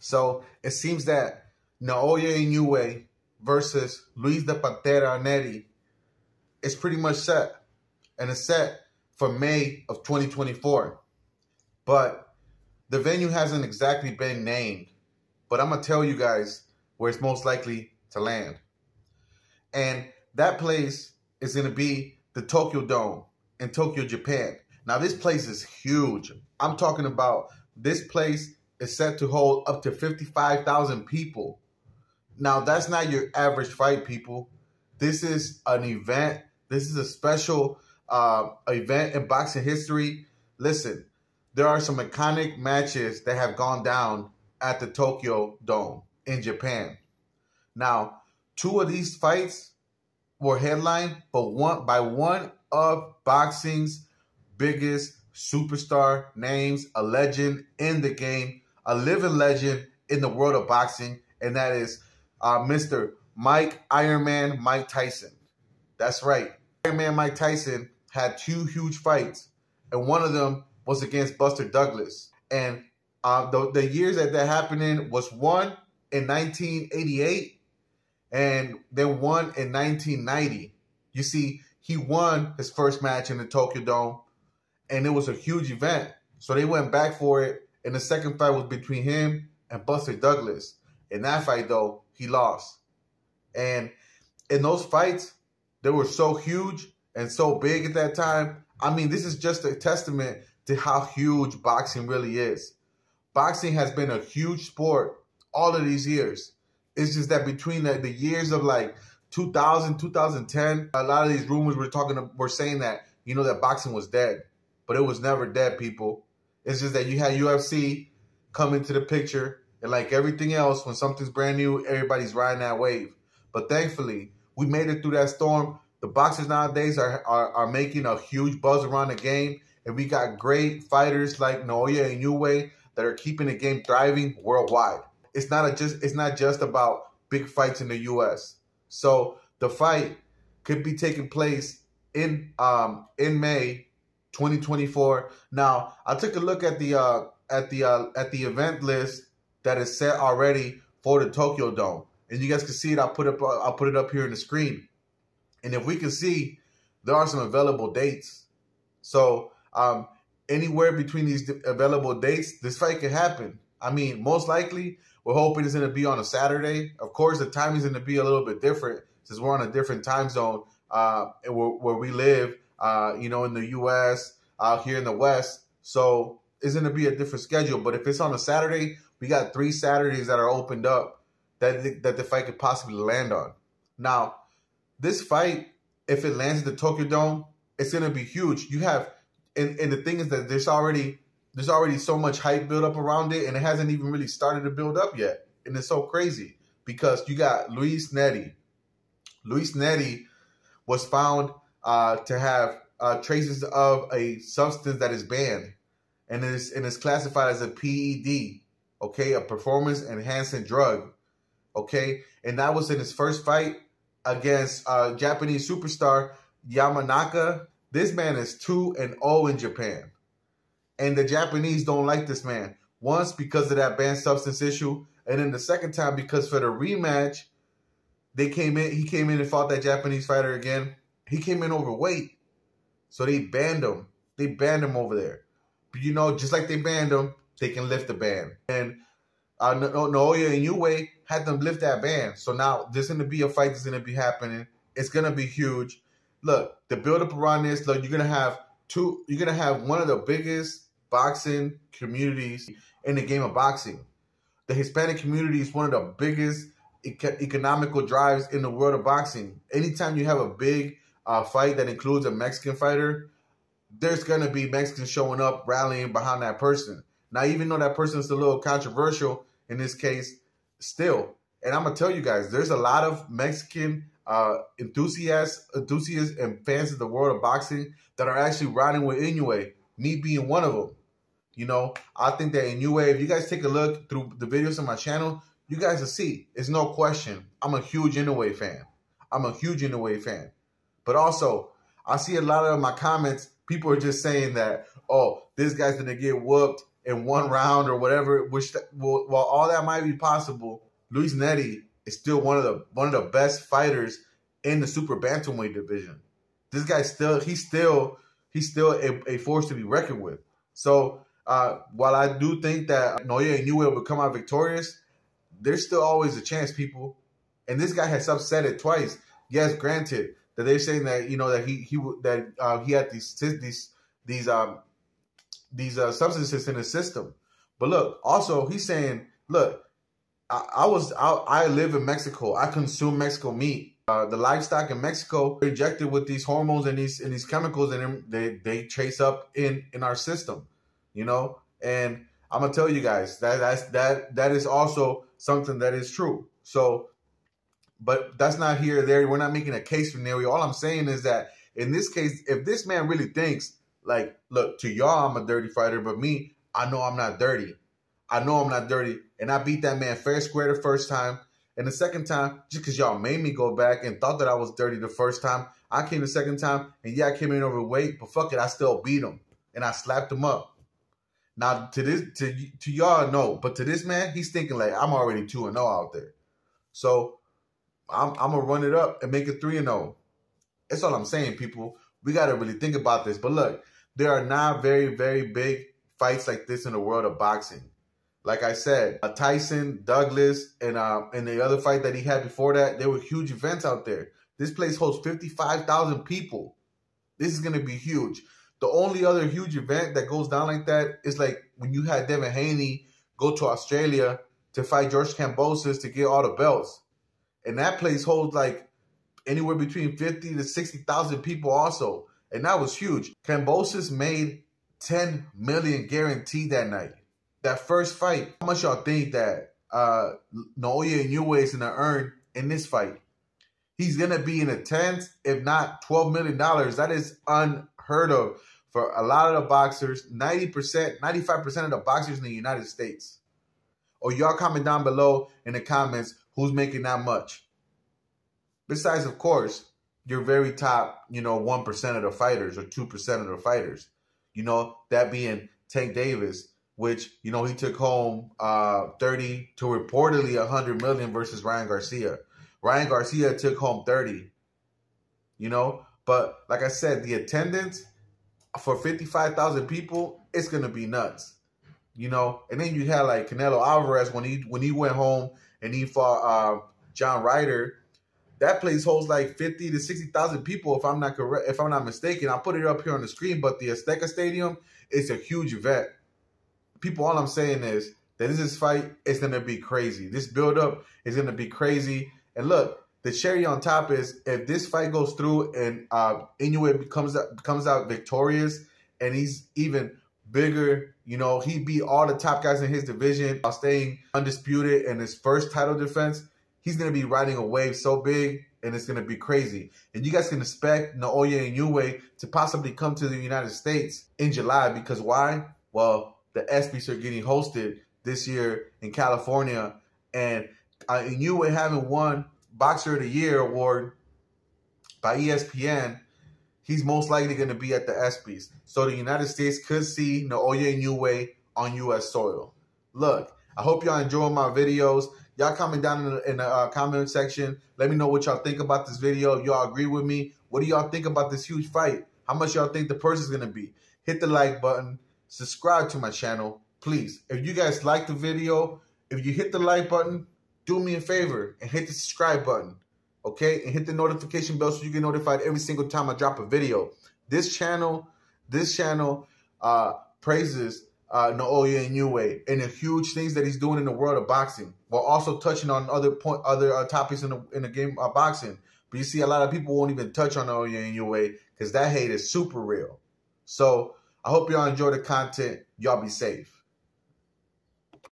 So it seems that Naoya Inoue versus Luis the Pantera Nery is pretty much set. And it's set for May of 2024. But the venue hasn't exactly been named. But I'm going to tell you guys where it's most likely to land. And that place is going to be the Tokyo Dome in Tokyo, Japan. Now, this place is huge. I'm talking about this place is set to hold up to 55,000 people. Now, that's not your average fight, people. This is an event. This is a special uh, event in boxing history. Listen, there are some iconic matches that have gone down at the Tokyo Dome in Japan. Now, two of these fights were headlined, but one by one of boxing's biggest superstar names, a legend in the game, a living legend in the world of boxing, and that is uh, Mr. Mike Ironman Mike Tyson. That's right. Ironman Mike Tyson had two huge fights, and one of them was against Buster Douglas. And uh, the, the years that that happened in was one in 1988 and then one in 1990. You see, he won his first match in the Tokyo Dome, and it was a huge event. So they went back for it, and the second fight was between him and Buster Douglas. In that fight, though, he lost. And in those fights, they were so huge and so big at that time. I mean, this is just a testament to how huge boxing really is. Boxing has been a huge sport all of these years. It's just that between the, the years of like 2000, 2010, a lot of these rumors were talking, were saying that, you know, that boxing was dead. But it was never dead, people. It's just that you had UFC come into the picture. And like everything else, when something's brand new, everybody's riding that wave. But thankfully, we made it through that storm. The boxers nowadays are, are, are making a huge buzz around the game. And we got great fighters like Naoya and Inoue that are keeping the game thriving worldwide. It's not a just it's not just about big fights in the US. So the fight could be taking place in um in May 2024. Now, I took a look at the uh at the uh at the event list that is set already for the Tokyo Dome. And you guys can see it. I'll put up I'll put it up here in the screen. And if we can see, there are some available dates. So um, anywhere between these available dates, this fight could happen. I mean, most likely, we're hoping it's going to be on a Saturday. Of course, the timing is going to be a little bit different since we're on a different time zone uh, where, where we live, uh, you know, in the U.S., out here in the West. So it's going to be a different schedule. But if it's on a Saturday, we got three Saturdays that are opened up that, that the fight could possibly land on. Now, this fight, if it lands at the Tokyo Dome, it's going to be huge. You have and, and the thing is that there's already there's already so much hype built up around it, and it hasn't even really started to build up yet. And it's so crazy because you got Luis Nery. Luis Nery was found uh, to have uh, traces of a substance that is banned, and is and is classified as a PED, okay, a performance enhancing drug, okay, and that was in his first fight against uh, Japanese superstar Yamanaka this man is 2 and 0 in Japan. And the Japanese don't like this man. Once because of that banned substance issue, and then the second time because for the rematch, they came in, he came in and fought that Japanese fighter again. He came in overweight. So they banned him. They banned him over there. But you know, just like they banned him, they can lift the ban. And uh, Naoya Inoue had them lift that ban. So now there's going to be a fight that's going to be happening. It's going to be huge look, the build up around this, look, you're gonna have two. You're gonna have one of the biggest boxing communities in the game of boxing. The Hispanic community is one of the biggest economical drives in the world of boxing. Anytime you have a big uh, fight that includes a Mexican fighter, there's gonna be Mexicans showing up, rallying behind that person. Now, even though that person is a little controversial in this case, still, and I'm gonna tell you guys, there's a lot of Mexican uh, enthusiasts, enthusiasts, and fans of the world of boxing that are actually riding with Inoue. Me being one of them. You know, I think that Inoue, if you guys take a look through the videos on my channel, you guys will see. It's no question. I'm a huge Inoue fan. I'm a huge Inoue fan. But also, I see a lot of my comments, people are just saying that, oh, this guy's going to get whooped. in one round or whatever, which while all that might be possible, Luis Nery is still one of the one of the best fighters in the super bantamweight division. This guy still he's still he's still a, a force to be reckoned with. So uh, while I do think that Naoya Inoue will come out victorious, there's still always a chance, people. And this guy has upset it twice. Yes, granted that they're saying that you know that he he that uh, he had these these these um these uh, substances in his system. But look, also he's saying, look, I, I was I, I live in Mexico. I consume Mexico meat. Uh, the livestock in Mexico injected with these hormones and these and these chemicals, and they they trace up in in our system, you know. And I'm gonna tell you guys that that's that that is also something that is true. So, but that's not here there. We're not making a case scenario. All I'm saying is that in this case, if this man really thinks like, look, to y'all, I'm a dirty fighter, but me, I know I'm not dirty. I know I'm not dirty, and I beat that man fair square the first time. And the second time, just because y'all made me go back and thought that I was dirty the first time, I came the second time, and yeah, I came in overweight, but fuck it, I still beat him, and I slapped him up. Now to this, to to y'all, no, but to this man, he's thinking like I'm already two and zero oh out there, so I'm I'm gonna run it up and make it three and zero. Oh. That's all I'm saying, people. We gotta really think about this. But look, there are not very very big fights like this in the world of boxing. Like I said, uh, Tyson, Douglas, and uh, and the other fight that he had before that, there were huge events out there. This place hosts 55,000 people. This is to be huge. The only other huge event that goes down like that is like when you had Devin Haney go to Australia to fight George Kambosos to get all the belts. And that place holds like anywhere between 50 to 60,000 people also. And that was huge. Kambosos made 10 million guaranteed that night that first fight, how much y'all think that uh Naoya Inoue is gonna earn in this fight? He's gonna be in the tens, if not twelve million dollars. That is unheard of for a lot of the boxers. Ninety percent, ninety five percent of the boxers in the United States. Or y'all comment down below in the comments who's making that much. Besides, of course, your very top, you know, one percent of the fighters or two percent of the fighters. You know, that being Tank Davis, which you know he took home uh, 30 to reportedly 100 million versus Ryan Garcia. Ryan Garcia took home 30. You know, but like I said, the attendance for 55,000 people, it's going to be nuts. You know, and then you had like Canelo Alvarez when he when he went home and he fought uh, John Ryder. That place holds like 50 to 60,000 people if I'm not correct if I'm not mistaken. I'll put it up here on the screen, but the Azteca Stadium is a huge event people, all I'm saying is that this fight is going to be crazy. This build up is going to be crazy. And look, the cherry on top is if this fight goes through and uh, Inoue comes out, comes out victorious and he's even bigger, you know, he beat all the top guys in his division while staying undisputed in his first title defense. He's going to be riding a wave so big and it's going to be crazy. And you guys can expect Naoya Inoue to possibly come to the United States in July because why? Well, the ESPYs are getting hosted this year in California, and uh, having won Boxer of the Year award by ESPN, he's most likely going to be at the ESPYs. So the United States could see Naoya Inoue on U.S. soil. Look, I hope y'all enjoying my videos. Y'all comment down in the, in the uh, comment section. Let me know what y'all think about this video. Y'all agree with me? What do y'all think about this huge fight? How much y'all think the purse is going to be? Hit the like button subscribe to my channel, please. If you guys like the video, if you hit the like button, do me a favor and hit the subscribe button, okay? And hit the notification bell so you get notified every single time I drop a video. This channel, this channel uh, praises uh, Naoya Inoue and the huge things that he's doing in the world of boxing, while also touching on other point, other uh, topics in the in the game of boxing. But you see, a lot of people won't even touch on Naoya Inoue because that hate is super real. So I hope y'all enjoy the content. Y'all be safe.